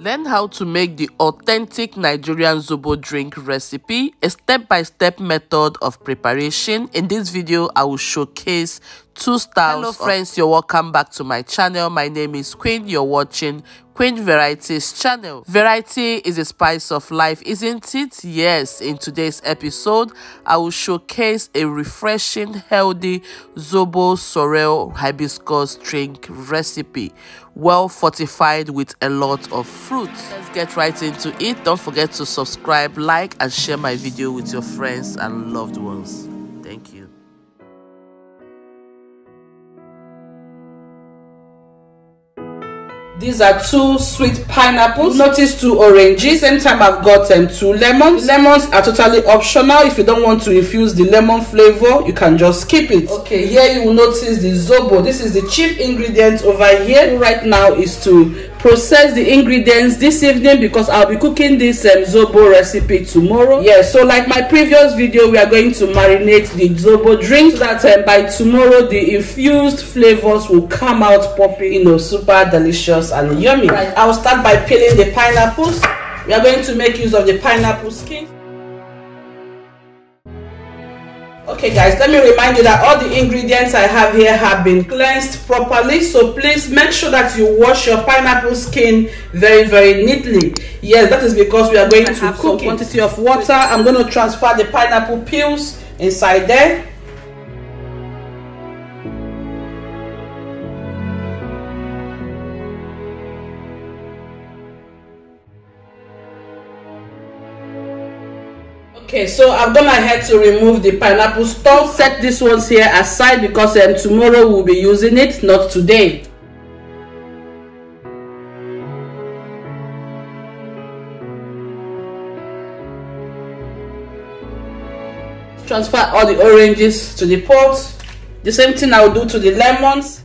Learn how to make the authentic Nigerian Zobo drink recipe, a step-by-step -step method of preparation. In this video, I will showcase two styles. Hello friends, you're welcome back to my channel. My name is Queen. You're watching Queen Varieties channel. Variety is a spice of life, isn't it? Yes, in today's episode, I will showcase a refreshing, healthy Zobo Sorrel hibiscus drink recipe, well fortified with a lot of fruits. Let's get right into it. Don't forget to subscribe, like, and share my video with your friends and loved ones. These are two sweet pineapples. Notice two oranges. Same time I've got um, two lemons. Lemons are totally optional. If you don't want to infuse the lemon flavor, you can just skip it. Okay, here you will notice the zobo. This is the chief ingredient over here. Right now is to process the ingredients this evening because I'll be cooking this um, zobo recipe tomorrow. Yeah, so like my previous video, we are going to marinate the zobo drink so that um, by tomorrow the infused flavors will come out popping, you know, super delicious and yummy. Right, I'll start by peeling the pineapples. We are going to make use of the pineapple skin. Okay guys let me remind you that all the ingredients i have here have been cleansed properly. So please make sure that you wash your pineapple skin very very neatly. Yes that is because we are going I to cook quantity of water. I'm going to transfer the pineapple peels inside there okay so i've gone ahead to remove the pineapple stalk set these ones here aside because um, tomorrow we'll be using it not today. Transfer all the oranges to the pot. The same thing i'll do to the lemons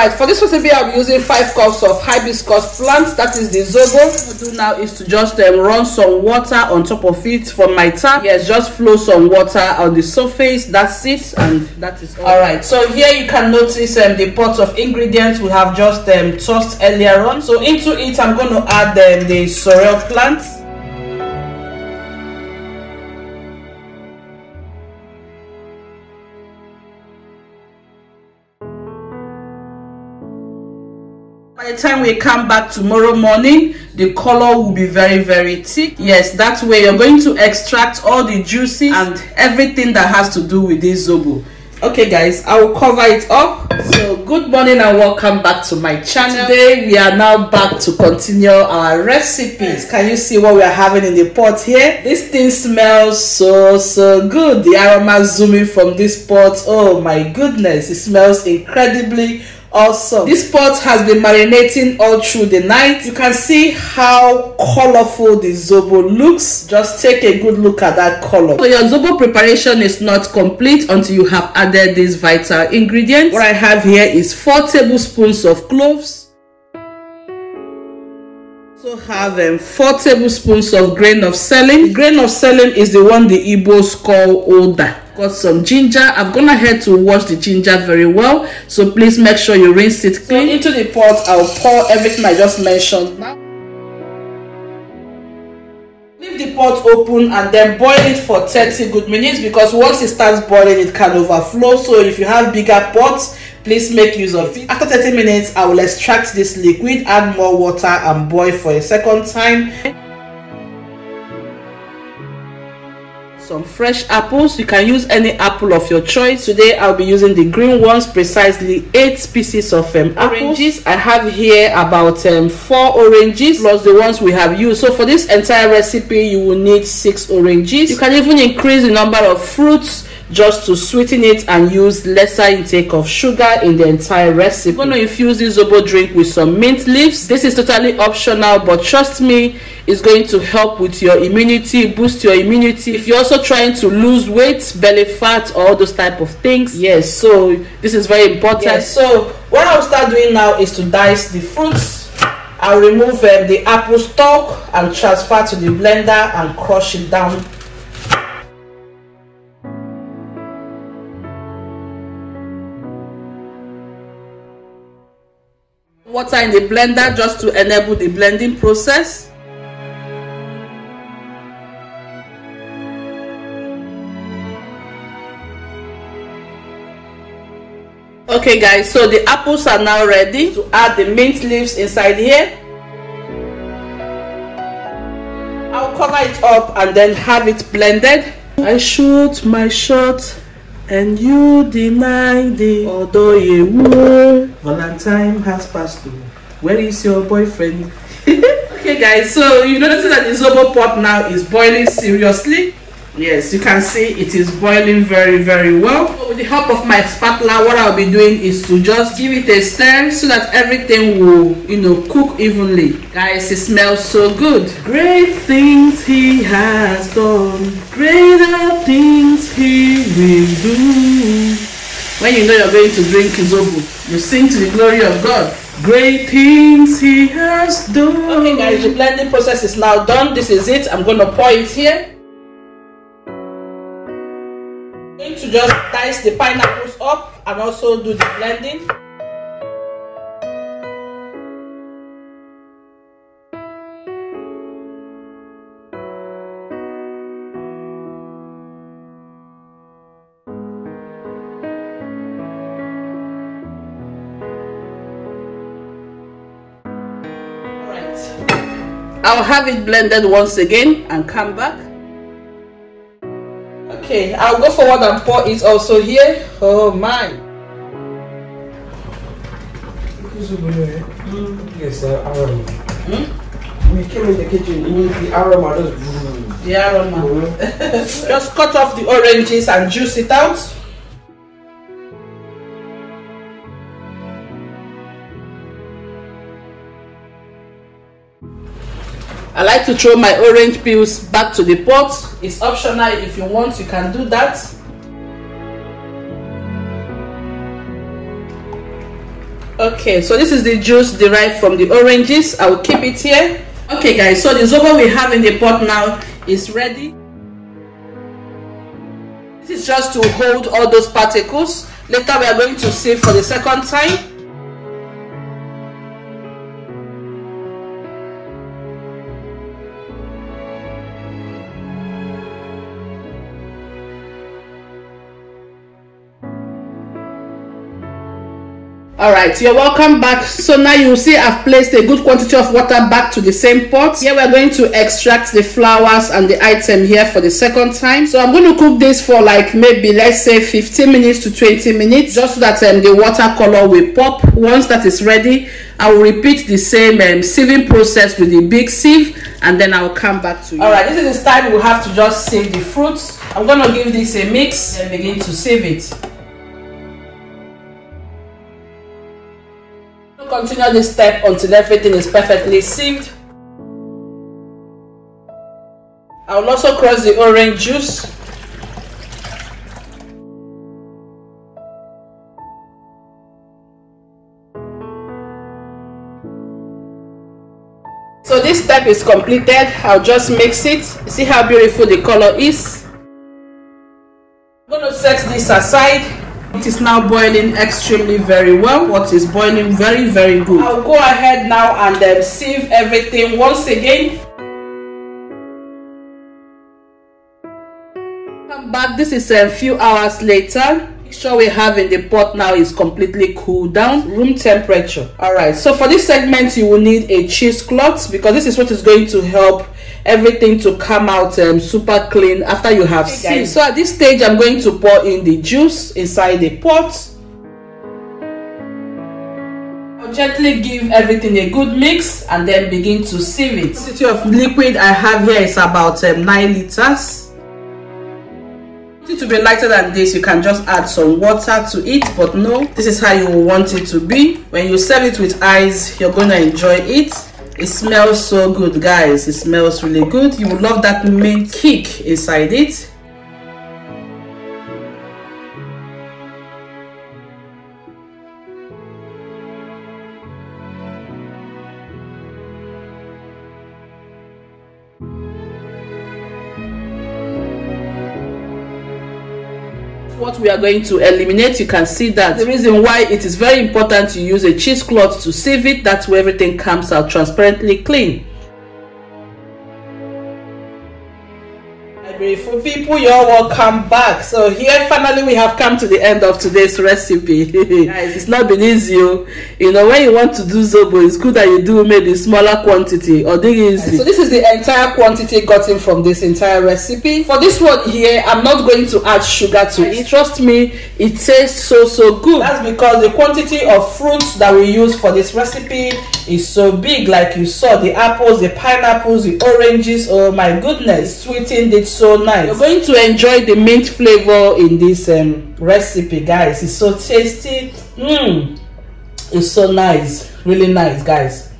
all right for this recipe i'll be using five cups of hibiscus plant. That is the zobo. What i do now is to just um, run some water on top of it from my tap. Yes. Just flow some water on the surface. That's it and that is all, all right. So here you can notice um, the pot of ingredients we have just um, tossed earlier on. So into it i'm going to add um, the sorrel plants by the time we come back tomorrow morning the color will be very very thick. Yes that way you're going to extract all the juices and everything that has to do with this zobo. Okay guys i will cover it up. So good morning and welcome back to my channel. Today we are now back to continue our recipes. Can you see what we are having in the pot here? This thing smells so so good. The aroma zooming from this pot oh my goodness it smells incredibly also this pot has been marinating all through the night. You can see how colorful the zobo looks. Just take a good look at that color. So your zobo preparation is not complete until you have added these vital ingredients. What i have here is four tablespoons of cloves. Also have um, four tablespoons of grain of selim grain of selim is the one the igbos call uda got some ginger. I've gone ahead to wash the ginger very well. So please make sure you rinse it clean. So into the pot i'll pour everything i just mentioned. Now leave the pot open and then boil it for 30 good minutes because once it starts boiling it can overflow. So if you have bigger pots please make use of it. After 30 minutes i will extract this liquid add more water and boil for a second time some fresh apples. You can use any apple of your choice. Today i'll be using the green ones precisely eight pieces of um, oranges. I have here about um, four oranges plus the ones we have used. So for this entire recipe you will need six oranges. You can even increase the number of fruits just to sweeten it and use lesser intake of sugar in the entire recipe. I'm going to infuse this zobo drink with some mint leaves. This is totally optional but trust me it's going to help with your immunity, boost your immunity. If you're also trying to lose weight, belly fat, all those type of things. Yes, so this is very important. Yes, so what I'll start doing now is to dice the fruits. I'll remove um, the apple stalk and transfer to the blender and crush it down water in the blender just to enable the blending process. Okay guys so the apples are now ready to add the mint leaves inside here. I'll cover it up and then have it blended. I shoot my shot and you deny the although you valentine has passed through. Where is your boyfriend? Okay guys so you notice that the zobo pot now is boiling seriously. Yes you can see it is boiling very very well. With the help of my spatula what i'll be doing is to just give it a stir so that everything will you know cook evenly. Guys it smells so good. Great things he has done. Greater things he will do when you know you're going to drink zobo you sing to the glory of god. Great things he has done. Okay guys the blending process is now done. This is it. I'm gonna pour it here. Going to just dice the pineapples up and also do the blending. I'll have it blended once again and come back. Okay, I'll go forward and pour it also here. Oh my. Yes, uh, aroma. Hmm? We came in the kitchen, the aroma just. The aroma. Mm. just cut off the oranges and juice it out. I like to throw my orange peels back to the pot. It's optional if you want, you can do that. Okay, so this is the juice derived from the oranges. I will keep it here. Okay guys, so the zobo we have in the pot now is ready. This is just to hold all those particles. Later we are going to sieve for the second time. All right you're welcome back. So now you see i've placed a good quantity of water back to the same pot. Here we're going to extract the flowers and the item here for the second time. So i'm going to cook this for like maybe let's say 15 minutes to 20 minutes just so that um, the water color will pop. Once that is ready i will repeat the same um, sieving process with the big sieve and then i'll come back to you. All right this is the time we'll have to just sieve the fruits. I'm going to give this a mix and begin to sieve it continue this step until everything is perfectly sieved. I will also cross the orange juice. So this step is completed. I'll just mix it. See how beautiful the color is. I'm going to set this aside it is now boiling extremely very well. What is boiling very, very good. I'll go ahead now and then sieve everything once again. Come back. This is a few hours later. Make sure we have in the pot now is completely cooled down room temperature all right so for this segment you will need a cheesecloth because this is what is going to help everything to come out um, super clean after you have okay, so at this stage i'm going to pour in the juice inside the pot. I'll gently give everything a good mix and then begin to sieve it. The quantity of liquid i have here is about um, 9 liters. It to be lighter than this you can just add some water to it but no this is how you want it to be. When you serve it with ice you're gonna enjoy it it smells so good guys. It smells really good. You will love that mint kick inside it we are going to eliminate you can see that. The reason why it is very important to use a cheesecloth to sieve it that's where everything comes out transparently clean beautiful people you're welcome back. So here finally we have come to the end of today's recipe. Guys it's not been easy oh. you know when you want to do zobo it's good that you do maybe smaller quantity. Or dig easy. So this is the entire quantity gotten from this entire recipe. For this one here i'm not going to add sugar to it. Trust me it tastes so so good. That's because the quantity of fruits that we use for this recipe is so big like you saw the apples the pineapples the oranges oh my goodness sweetened it so nice. You're going to enjoy the mint flavor in this um, recipe guys. It's so tasty. Mmm, it's so nice. Really nice guys.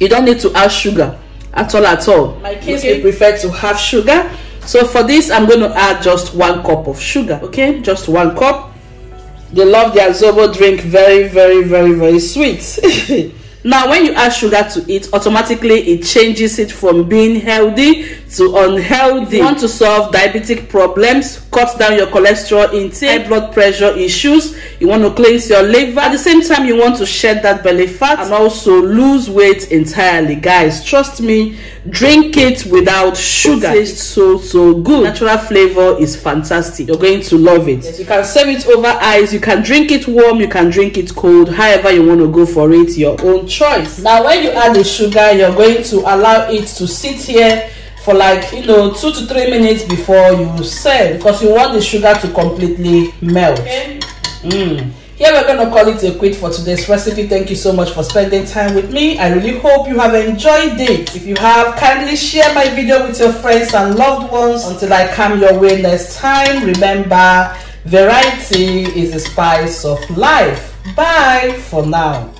You don't need to add sugar at all at all. My kids okay. prefer to have sugar. So for this i'm going to add just one cup of sugar okay? Just one cup. They love their zobo drink. Very very very very sweet now when you add sugar to it automatically it changes it from being healthy to unhealthy. You want to solve diabetic problems cut down your cholesterol intake high blood pressure issues. You want to cleanse your liver. At the same time you want to shed that belly fat. And also lose weight entirely. Guys trust me drink it without sugar it tastes so so good. Natural flavor is fantastic. You're going to love it. Yes, you can serve it over ice. You can drink it warm. You can drink it cold. However you want to go for it your own choice. Now when you add the sugar you're going to allow it to sit here for like you know two to three minutes before you serve because you want the sugar to completely melt. Okay. mm. here we're going to call it a quit for today's recipe. Thank you so much for spending time with me. I really hope you have enjoyed it. If you have kindly share my video with your friends and loved ones until i come your way next time. Remember variety is the spice of life. Bye for now